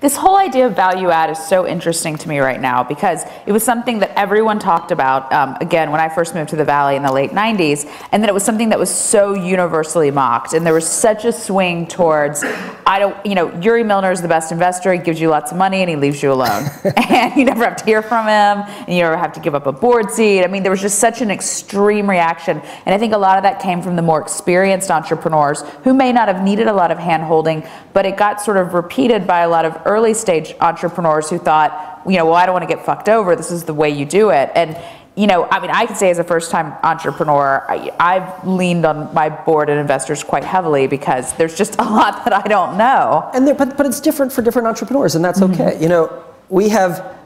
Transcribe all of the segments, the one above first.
This whole idea of value add is so interesting to me right now because it was something that everyone talked about, um, again, when I first moved to the Valley in the late 90s, and then it was something that was so universally mocked. And there was such a swing towards, I don't, you know, Yuri Milner is the best investor, he gives you lots of money and he leaves you alone. and you never have to hear from him, and you never have to give up a board seat. I mean, there was just such an extreme reaction. And I think a lot of that came from the more experienced entrepreneurs who may not have needed a lot of hand holding, but it got sort of repeated by a lot of early stage entrepreneurs who thought, you know, well, I don't want to get fucked over. This is the way you do it. And you know, I mean, I can say as a first time entrepreneur, I, have leaned on my board and investors quite heavily because there's just a lot that I don't know. And there, but, but it's different for different entrepreneurs, and that's okay. Mm-hmm. You know, we have,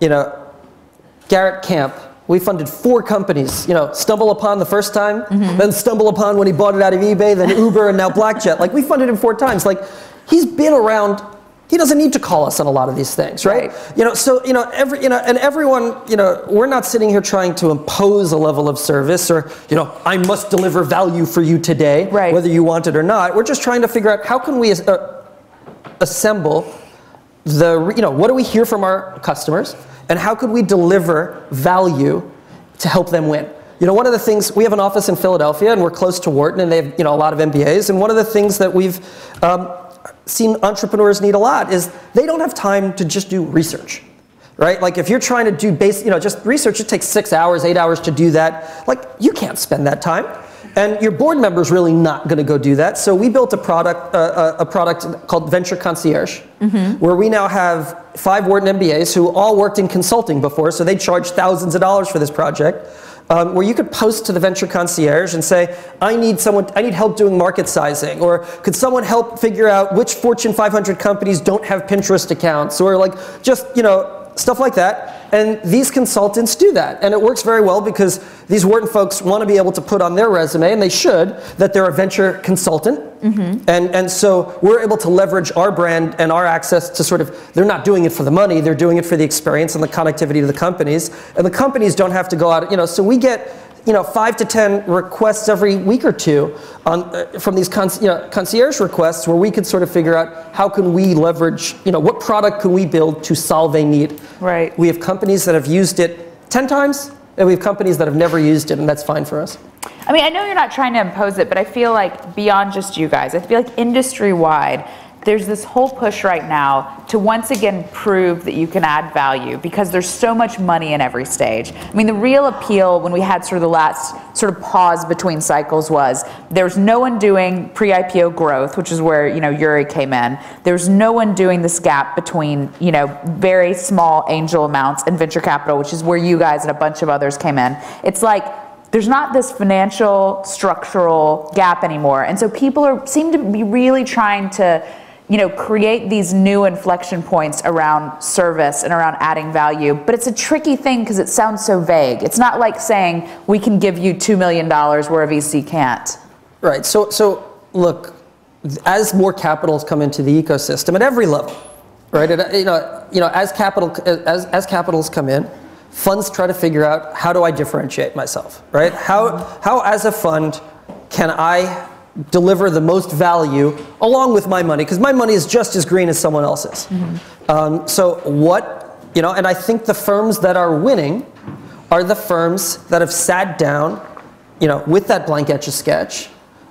you know, Garrett Camp. We funded four companies. You know, StumbleUpon the first time, mm-hmm. then StumbleUpon when he bought it out of eBay, then Uber, and now Blackjet. Like we funded him four times. Like he's been around he doesn't need to call us on a lot of these things, right? right? You know, so you know, every you know, and everyone, you know, we're not sitting here trying to impose a level of service or you know, I must deliver value for you today, right. whether you want it or not. We're just trying to figure out how can we uh, assemble the you know, what do we hear from our customers, and how could we deliver value to help them win? You know, one of the things we have an office in Philadelphia, and we're close to Wharton, and they have you know a lot of MBAs, and one of the things that we've um, seen entrepreneurs need a lot is they don't have time to just do research right? Like if you're trying to do base, you know, just research, it takes six hours, eight hours to do that. Like you can't spend that time. And your board member is really not going to go do that. So we built a product, uh, a product called Venture Concierge, mm-hmm. where we now have five Wharton MBAs who all worked in consulting before, so they charge thousands of dollars for this project um, where you could post to the venture concierge and say, I need someone, I need help doing market sizing, or could someone help figure out which Fortune 500 companies don't have Pinterest accounts, or like just, you know, stuff like that. And these consultants do that. And it works very well because these Wharton folks want to be able to put on their resume, and they should, that they're a venture consultant. Mm-hmm. And, and so we're able to leverage our brand and our access to sort of, they're not doing it for the money, they're doing it for the experience and the connectivity to the companies. And the companies don't have to go out, you know, so we get you know, five to 10 requests every week or two on, uh, from these con- you know, concierge requests where we could sort of figure out how can we leverage, you know, what product can we build to solve a need. Right. We have companies that have used it 10 times, and we have companies that have never used it, and that's fine for us. I mean, I know you're not trying to impose it, but I feel like beyond just you guys, I feel like industry wide, there's this whole push right now to once again prove that you can add value because there's so much money in every stage. I mean, the real appeal when we had sort of the last sort of pause between cycles was there's no one doing pre-IPO growth, which is where, you know, Yuri came in. There's no one doing this gap between, you know, very small angel amounts and venture capital, which is where you guys and a bunch of others came in. It's like there's not this financial structural gap anymore. And so people are seem to be really trying to you know, create these new inflection points around service and around adding value. But it's a tricky thing because it sounds so vague. It's not like saying we can give you $2 million where a VC can't. Right. So, so look, as more capitals come into the ecosystem at every level, right? you know, you know, as capital as, as capitals come in, funds try to figure out how do I differentiate myself, right? How how as a fund can I deliver the most value along with my money because my money is just as green as someone else's. Mm-hmm. Um, so what you know, and I think the firms that are winning are the firms that have sat down, you know, with that blank etch a sketch,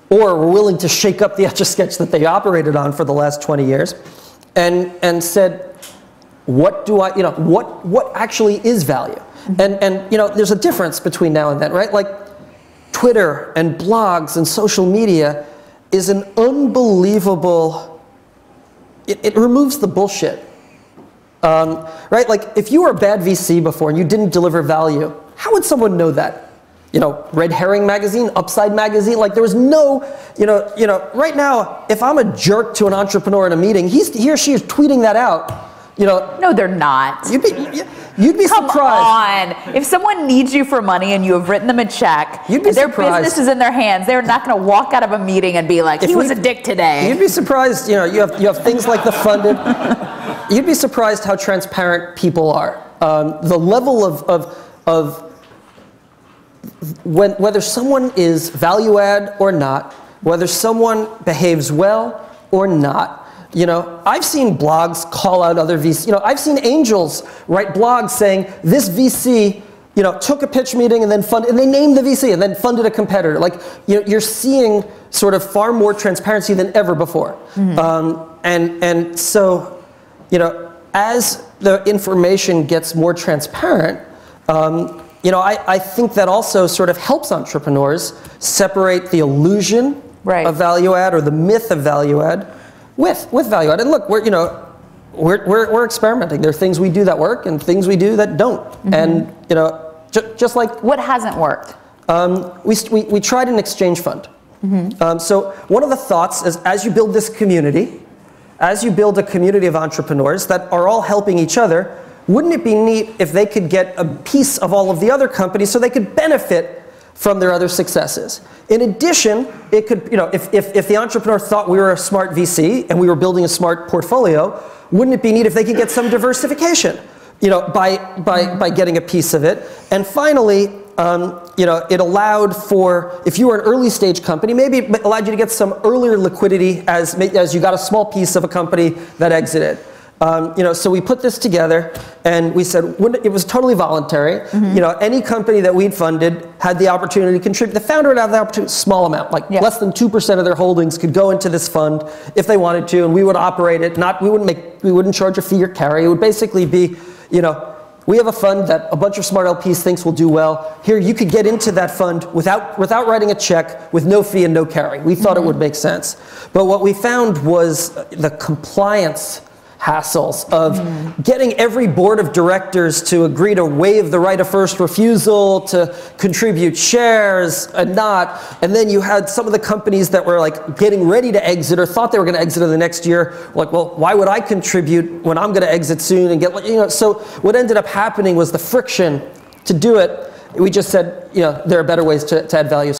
or were willing to shake up the etch a sketch that they operated on for the last 20 years, and and said, what do I, you know, what what actually is value? Mm-hmm. And and you know, there's a difference between now and then, right? Like Twitter and blogs and social media is an unbelievable, it, it removes the bullshit. Um, right? Like, if you were a bad VC before and you didn't deliver value, how would someone know that? You know, Red Herring magazine, Upside magazine, like there was no, you know, you know, right now, if I'm a jerk to an entrepreneur in a meeting, he's, he or she is tweeting that out. You know, no, they're not. You'd be, You'd be Come surprised. on. If someone needs you for money and you have written them a check, You'd be their surprised. business is in their hands, they're not going to walk out of a meeting and be like, he was a dick today. You'd be surprised, you know, you have, you have things like TheFunded. you'd be surprised how transparent people are. Um, the level of, of, of when, whether someone is value add or not, whether someone behaves well or not, You know, I've seen blogs call out other VCs. You know, I've seen angels write blogs saying this VC, you know, took a pitch meeting and then funded, and they named the VC and then funded a competitor. Like, you know, you're seeing sort of far more transparency than ever before. Um, and and so, you know, as the information gets more transparent, um, you know, I, I think that also sort of helps entrepreneurs separate the illusion Right. of value add or the myth of value add with, with value add. And look, we're, you know, we're, we're, we're experimenting. There are things we do that work and things we do that don't. And, you know, ju- just like What hasn't worked? um, we, we, we tried an exchange fund. Um, so one of the thoughts is as you build this community, as you build a community of entrepreneurs that are all helping each other, wouldn't it be neat if they could get a piece of all of the other companies so they could benefit from their other successes? In addition, it could, you know, if, if, if the entrepreneur thought we were a smart VC and we were building a smart portfolio, wouldn't it be neat if they could get some diversification? you know, by, by, by getting a piece of it. And finally, um, you know, it allowed for, if you were an early stage company, maybe it allowed you to get some earlier liquidity as, as you got a small piece of a company that exited. Um, you know, so we put this together and we said it was totally voluntary. You know, any company that we'd funded had the opportunity to contribute. The founder would have the opportunity, small amount, like Yeah. less than two percent of their holdings could go into this fund if they wanted to, and we would operate it. Not we wouldn't make we wouldn't charge a fee or carry. It would basically be, you know, we have a fund that a bunch of smart LPs thinks will do well. Here, you could get into that fund without without writing a check with no fee and no carry. We thought it would make sense, but what we found was the compliance hassles of getting every board of directors to agree to waive the right of first refusal, to contribute shares and not. And then you had some of the companies that were like getting ready to exit or thought they were going to exit in the next year. Like, well, why would I contribute when I'm going to exit soon and get, you know? So what ended up happening was the friction to do it. We just said, you know, there are better ways to, to add value.